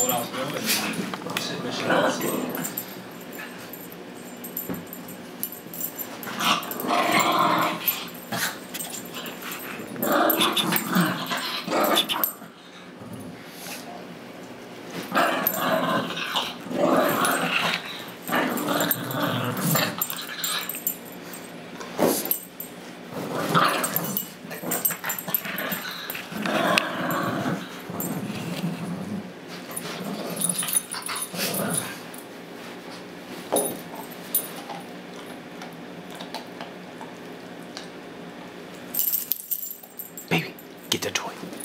evaporação, você mexe to toy.